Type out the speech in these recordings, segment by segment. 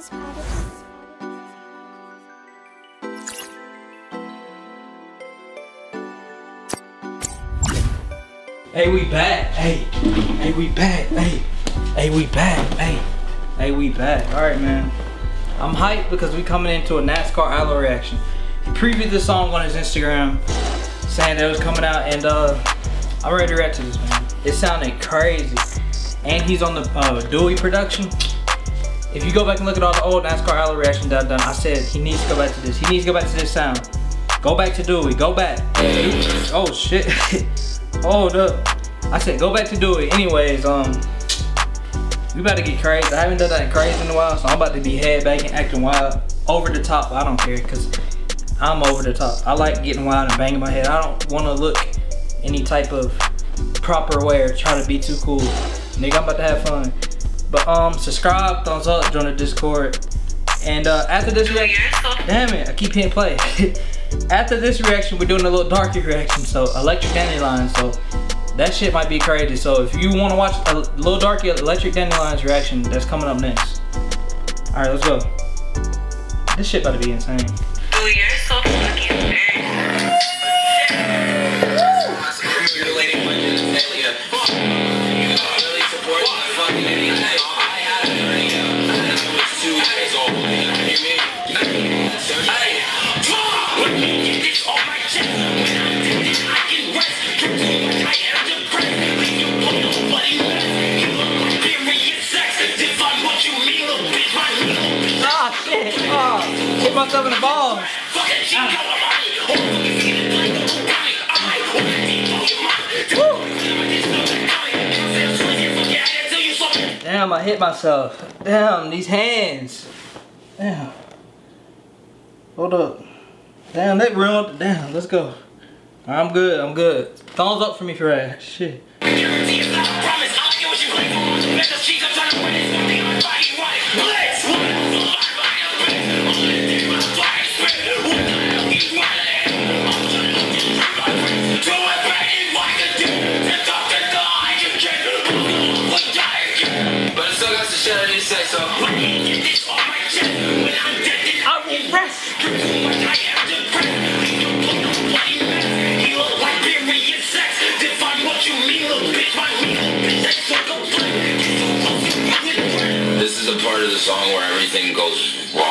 Hey, we back. Hey, hey, we back. Hey, hey, we back. Hey, hey, we back. All right, man. I'm hyped because we coming into a NASCAR Aloe reaction. He previewed the song on his Instagram, saying that it was coming out, and uh, I'm ready to react to this, man. It sounded crazy, and he's on the uh, Duey production. If you go back and look at all the old NASCAR Aloe reaction that I've done, I said he needs to go back to this. He needs to go back to this sound. Go back to Duey. Go back. Oh shit. Hold up. I said go back to Duey. Anyways, um, we about to get crazy. I haven't done that crazy in a while, so I'm about to be head banging, acting wild, over the top. I don't care, cause I'm over the top. I like getting wild and banging my head. I don't want to look any type of proper way or try to be too cool. Nigga, I'm about to have fun. But um, subscribe, thumbs up, join the Discord. And uh, after this reaction, damn it, I keep hitting play. after this reaction, we're doing a little darker reaction, so electric dandelion. So that shit might be crazy. So if you want to watch a little darky electric dandelions reaction, that's coming up next. All right, let's go. This shit about to be insane. So fucking myself in the balls. Damn, I hit myself. Damn, these hands. Damn. Hold up. Damn, that ruined. Damn, let's go. I'm good, I'm good. Thumbs up for me for that. Shit. Say. I will rest. This is a part of the song where everything goes wrong.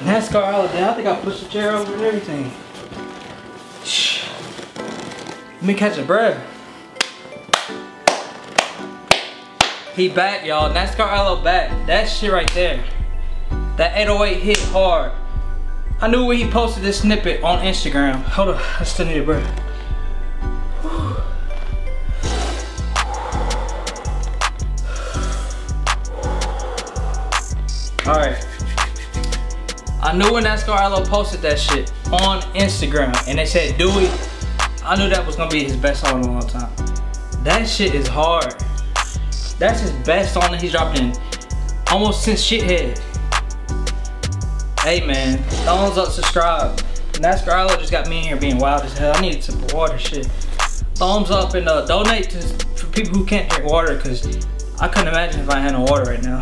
NASCAR all holiday. I think I pushed the chair over and everything. Let me catch a breath. He back, y'all. NASCAR Aloe back. That shit right there. That 808 hit hard. I knew when he posted this snippet on Instagram. Hold up, I still need a breath. Alright. I knew when NASCAR posted that shit on Instagram and they said Duey, I knew that was gonna be his best song in a long time. That shit is hard. That's his best song that he's dropped in almost since Shithead. Hey man, thumbs up, subscribe. NASCAR Aloe just got me in here being wild as hell. I need some water shit. Thumbs up and uh, donate to for people who can't drink water because I couldn't imagine if I had no water right now.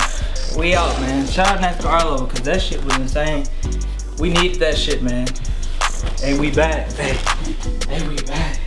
We out, man. Shout out NASCAR Aloe because that shit was insane. We needed that shit, man. Hey, we back. Hey, hey, we back.